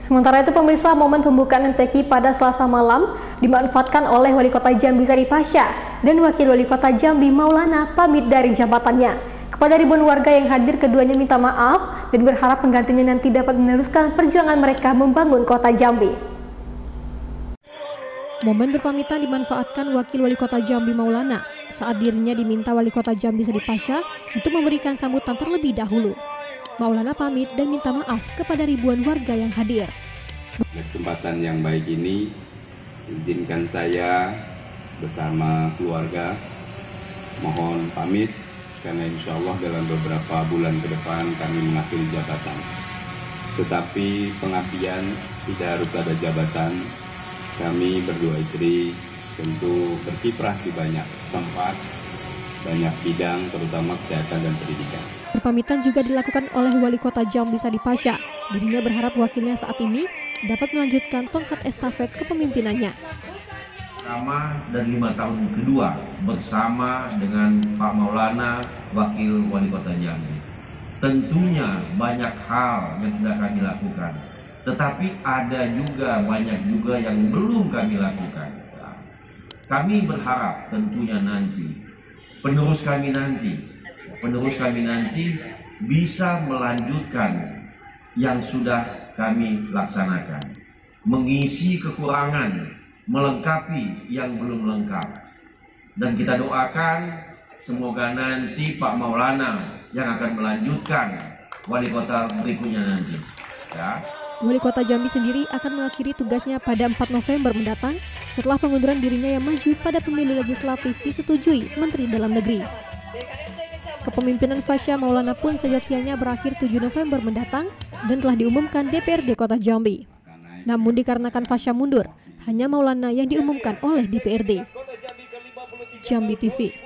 Sementara itu pemirsa momen pembukaan MTQ pada selasa malam dimanfaatkan oleh Wali Kota Jambi Zari Pasha dan Wakil Wali Kota Jambi Maulana pamit dari jabatannya. Kepada ribuan warga yang hadir keduanya minta maaf dan berharap penggantinya nanti dapat meneruskan perjuangan mereka membangun kota Jambi. Momen berpamitan dimanfaatkan Wakil Wali Kota Jambi Maulana saat dirinya diminta Wali Kota Jambi Zari Pasha untuk memberikan sambutan terlebih dahulu. Maulana pamit dan minta maaf kepada ribuan warga yang hadir. Kesempatan yang baik ini izinkan saya bersama keluarga mohon pamit karena insya Allah dalam beberapa bulan ke depan kami mengakhiri jabatan. Tetapi pengabdian tidak harus ada jabatan. Kami berdua istri tentu berkiprah di banyak tempat, banyak bidang, terutama kesehatan dan pendidikan. Perpamitan juga dilakukan oleh Wali Kota Jambi Sadi Pasha. Dirinya berharap wakilnya saat ini dapat melanjutkan tongkat estafet kepemimpinannya. Pertama dan lima tahun kedua bersama dengan Pak Maulana, Wakil Wali Kota Jambi. Tentunya banyak hal yang sudah kami lakukan, tetapi ada juga banyak juga yang belum kami lakukan. Kami berharap tentunya nanti penerus kami nanti penerus kami nanti bisa melanjutkan yang sudah kami laksanakan, mengisi kekurangan, melengkapi yang belum lengkap. Dan kita doakan semoga nanti Pak Maulana yang akan melanjutkan wali kota berikutnya nanti. Ya. Wali Kota Jambi sendiri akan mengakhiri tugasnya pada 4 November mendatang setelah pengunduran dirinya yang maju pada pemilu legislatif disetujui Menteri Dalam Negeri. Kepemimpinan Fasya Maulana pun sejatinya berakhir 7 November mendatang dan telah diumumkan DPRD Kota Jambi. Namun dikarenakan Fasya mundur, hanya Maulana yang diumumkan oleh DPRD. Jambi TV